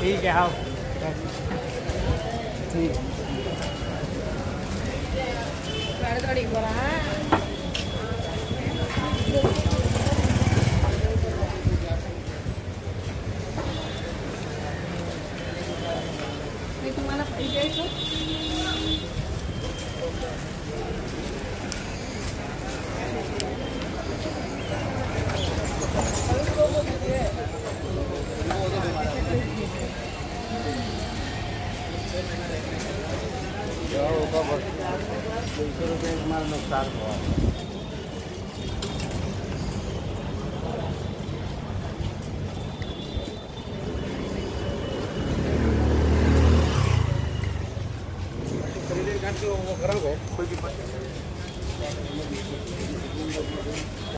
ठीक है हाँ ठीक तुम्हारा पाहिजे क्या होगा बस दो सौ रुपये हमारा नुकसान हुआ वो खराब है। कोई भी